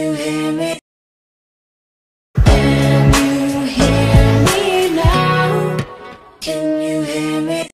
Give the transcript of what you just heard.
Can you hear me?